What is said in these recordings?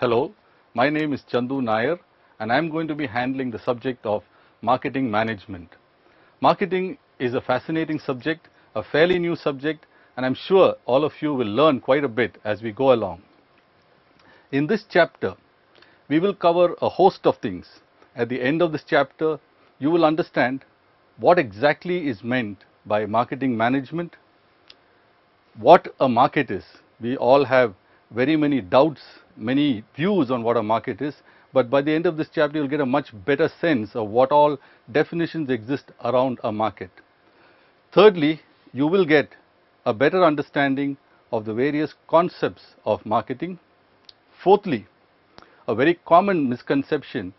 Hello, my name is Chandu Nair and I am going to be handling the subject of marketing management. Marketing is a fascinating subject, a fairly new subject and I am sure all of you will learn quite a bit as we go along. In this chapter, we will cover a host of things. At the end of this chapter, you will understand what exactly is meant by marketing management, what a market is. We all have very many doubts, many views on what a market is, but by the end of this chapter you will get a much better sense of what all definitions exist around a market. Thirdly, you will get a better understanding of the various concepts of marketing. Fourthly, a very common misconception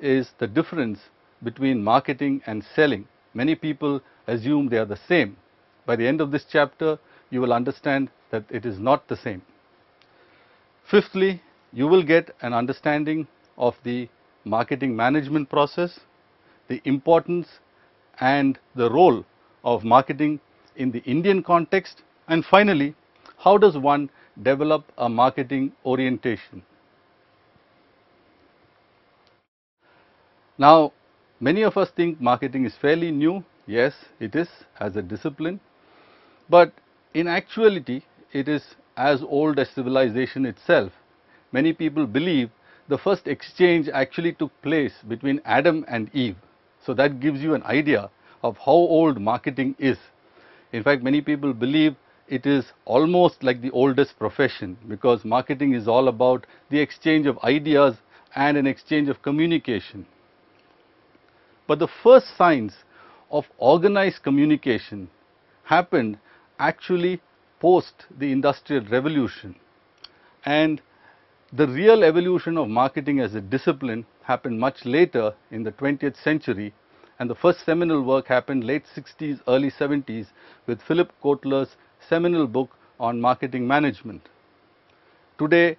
is the difference between marketing and selling. Many people assume they are the same. By the end of this chapter, you will understand that it is not the same. Fifthly, you will get an understanding of the marketing management process, the importance and the role of marketing in the Indian context and finally, how does one develop a marketing orientation. Now, many of us think marketing is fairly new. Yes, it is as a discipline, but in actuality, it is as old as civilization itself. Many people believe the first exchange actually took place between Adam and Eve. So, that gives you an idea of how old marketing is. In fact, many people believe it is almost like the oldest profession because marketing is all about the exchange of ideas and an exchange of communication. But the first signs of organized communication happened actually post the industrial revolution and the real evolution of marketing as a discipline happened much later in the 20th century and the first seminal work happened late 60s, early 70s with Philip Kotler's seminal book on marketing management. Today,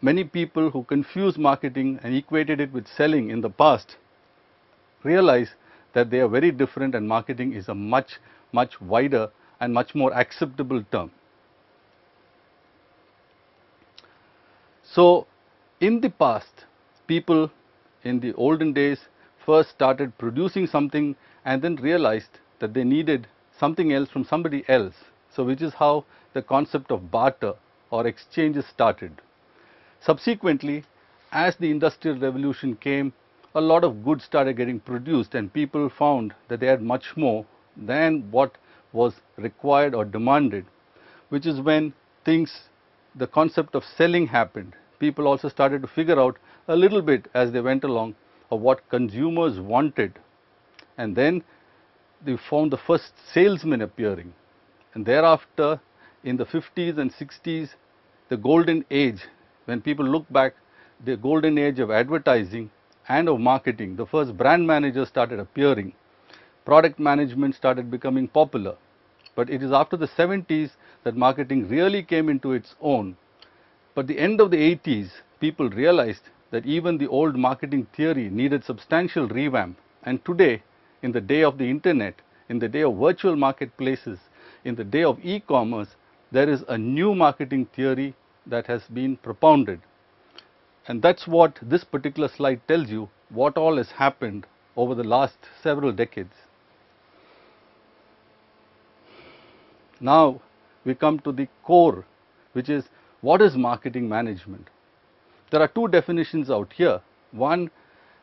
many people who confuse marketing and equated it with selling in the past realize that they are very different and marketing is a much, much wider and much more acceptable term. So, in the past people in the olden days first started producing something and then realized that they needed something else from somebody else. So, which is how the concept of barter or exchanges started. Subsequently, as the industrial revolution came, a lot of goods started getting produced and people found that they had much more than what was required or demanded, which is when things the concept of selling happened. People also started to figure out a little bit as they went along of what consumers wanted. And then they found the first salesmen appearing. And thereafter in the 50s and 60s the golden age when people look back the golden age of advertising and of marketing the first brand managers started appearing. Product management started becoming popular but it is after the 70s that marketing really came into its own. But the end of the 80s, people realized that even the old marketing theory needed substantial revamp. And today, in the day of the internet, in the day of virtual marketplaces, in the day of e-commerce, there is a new marketing theory that has been propounded. And that's what this particular slide tells you, what all has happened over the last several decades. Now, we come to the core which is what is marketing management. There are two definitions out here. One,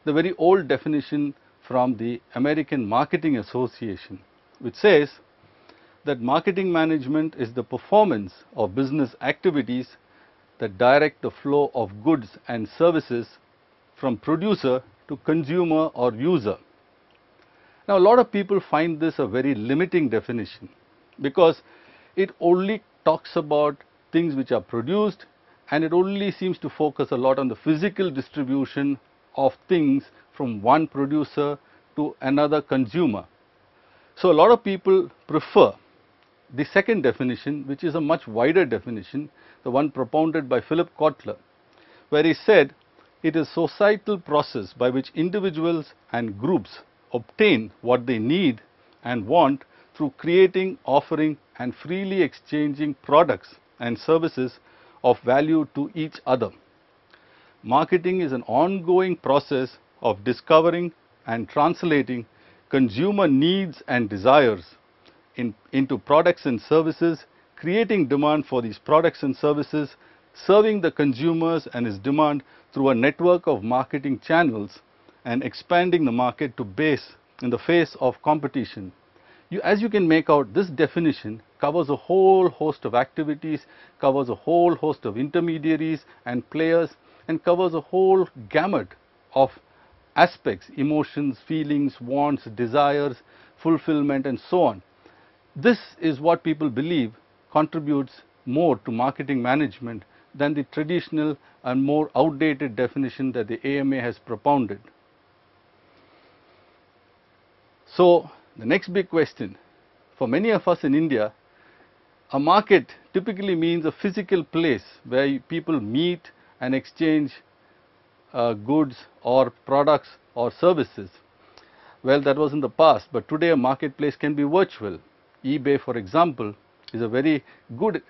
the very old definition from the American Marketing Association which says that marketing management is the performance of business activities that direct the flow of goods and services from producer to consumer or user. Now, a lot of people find this a very limiting definition because it only talks about things which are produced and it only seems to focus a lot on the physical distribution of things from one producer to another consumer. So, a lot of people prefer the second definition which is a much wider definition the one propounded by Philip Kotler where he said it is societal process by which individuals and groups obtain what they need and want through creating, offering and freely exchanging products and services of value to each other. marketing is an ongoing process of discovering and translating consumer needs and desires in, into products and services, creating demand for these products and services, serving the consumers and his demand through a network of marketing channels and expanding the market to base in the face of competition. You, as you can make out, this definition covers a whole host of activities, covers a whole host of intermediaries and players and covers a whole gamut of aspects, emotions, feelings, wants, desires, fulfillment and so on. This is what people believe contributes more to marketing management than the traditional and more outdated definition that the AMA has propounded. So, the next big question for many of us in India, a market typically means a physical place where people meet and exchange uh, goods or products or services. Well, that was in the past, but today a marketplace can be virtual. eBay, for example, is a very good,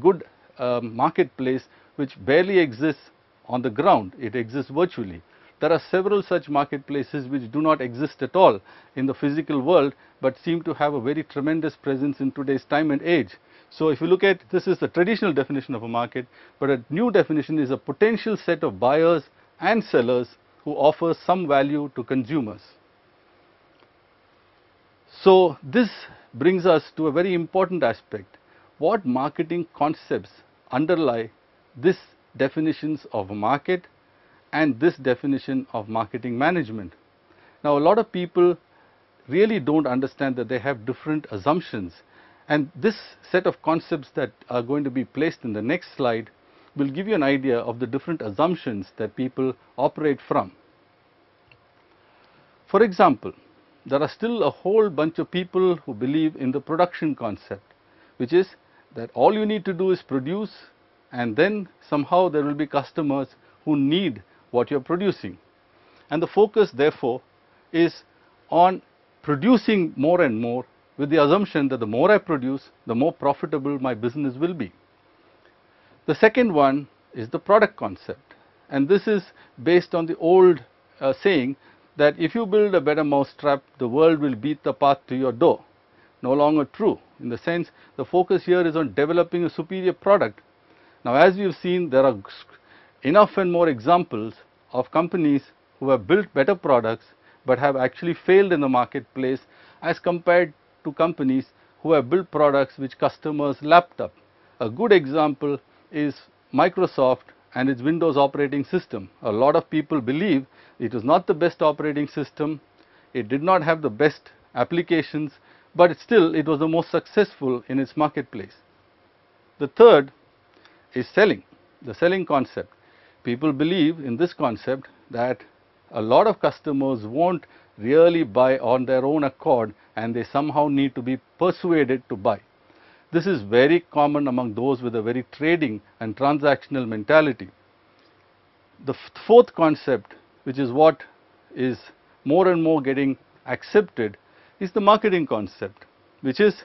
good uh, marketplace which barely exists on the ground. It exists virtually. There are several such marketplaces which do not exist at all in the physical world, but seem to have a very tremendous presence in today's time and age. So, if you look at this is the traditional definition of a market, but a new definition is a potential set of buyers and sellers who offer some value to consumers. So, this brings us to a very important aspect. What marketing concepts underlie this definitions of a market and this definition of marketing management. Now, a lot of people really do not understand that they have different assumptions and this set of concepts that are going to be placed in the next slide will give you an idea of the different assumptions that people operate from. For example, there are still a whole bunch of people who believe in the production concept, which is that all you need to do is produce and then somehow there will be customers who need what you are producing. And the focus therefore is on producing more and more with the assumption that the more I produce, the more profitable my business will be. The second one is the product concept and this is based on the old uh, saying that if you build a better mousetrap, the world will beat the path to your door. No longer true in the sense the focus here is on developing a superior product. Now as we have seen there are enough and more examples of companies who have built better products but have actually failed in the marketplace as compared to companies who have built products which customers lapped up. A good example is Microsoft and its Windows operating system. A lot of people believe it was not the best operating system, it did not have the best applications, but still it was the most successful in its marketplace. The third is selling, the selling concept people believe in this concept that a lot of customers won't really buy on their own accord and they somehow need to be persuaded to buy. This is very common among those with a very trading and transactional mentality. The fourth concept which is what is more and more getting accepted is the marketing concept which is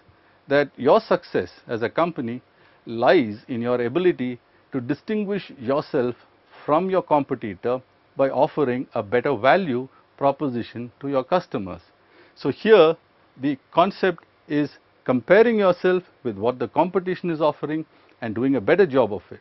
that your success as a company lies in your ability to distinguish yourself from your competitor by offering a better value proposition to your customers. So, here the concept is comparing yourself with what the competition is offering and doing a better job of it.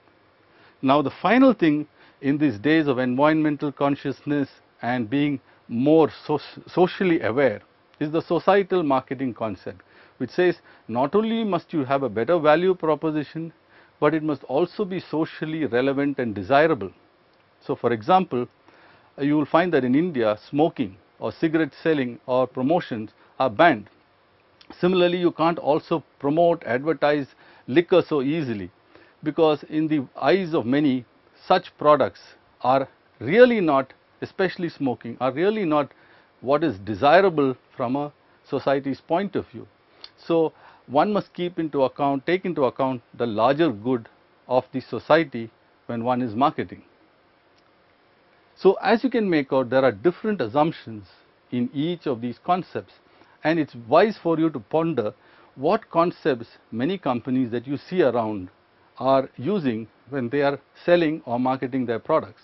Now, the final thing in these days of environmental consciousness and being more so socially aware is the societal marketing concept which says not only must you have a better value proposition, but it must also be socially relevant and desirable. So, for example, you will find that in India smoking or cigarette selling or promotions are banned. Similarly, you can't also promote, advertise liquor so easily because in the eyes of many such products are really not, especially smoking, are really not what is desirable from a society's point of view. So, one must keep into account, take into account the larger good of the society when one is marketing. So, as you can make out there are different assumptions in each of these concepts and it is wise for you to ponder what concepts many companies that you see around are using when they are selling or marketing their products.